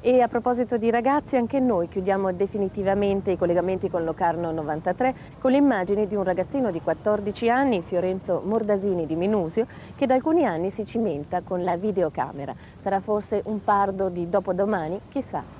E a proposito di ragazzi, anche noi chiudiamo definitivamente i collegamenti con Locarno 93 con le immagini di un ragazzino di 14 anni, Fiorenzo Mordasini di Minusio, che da alcuni anni si cimenta con la videocamera. Sarà forse un pardo di dopodomani? Chissà.